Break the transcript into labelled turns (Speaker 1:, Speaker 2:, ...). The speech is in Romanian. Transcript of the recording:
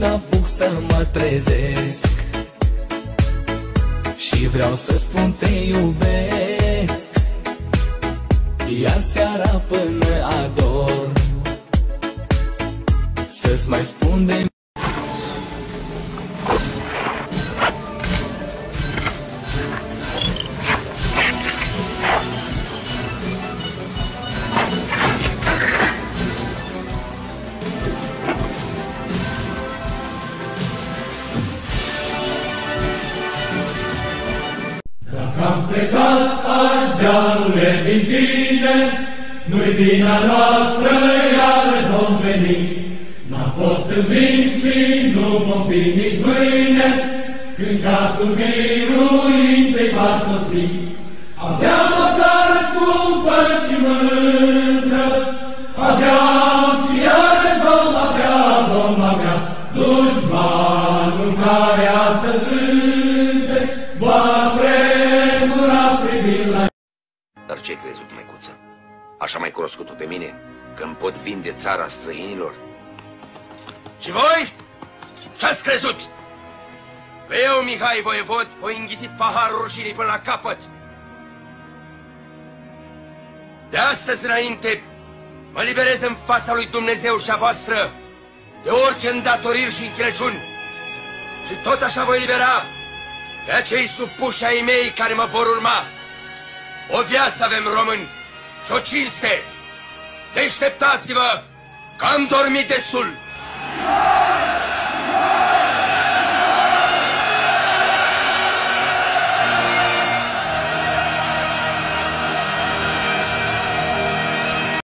Speaker 1: n-apuc să mă trezesc. Și vreau să spun te iubesc. Iar seara până ador Să-ți mai spun de
Speaker 2: plecat ardealule din tine, nu-i vina noastră, iarăși vom veni. N-am fost învins și nu vom fi nici mâine, când ceasul biruintei va sosi. Aveam o țară scumpă și mândră, aveam și iarăși vom avea, vom avea, dușmanul care astăzi
Speaker 3: Dar ce crezi, măicuță? Așa mai cunoscut-o pe mine? Că îmi pot vinde țara străinilor? Și voi? Ce-ați crezut? Că eu, Mihai Voievod, voi înghițit paharul rușinii până la capăt. De astăzi înainte, mă liberez în fața lui Dumnezeu și a voastră de orice îndatoriri și încheleciuni. Și tot așa voi libera pe acei supuși ai mei care mă vor urma. O viață avem români și o cinste. Deșteptați-vă că am dormit destul.